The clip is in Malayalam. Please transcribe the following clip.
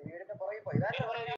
വീടിന്റെ പുറകിൽ പോയി ഇതാ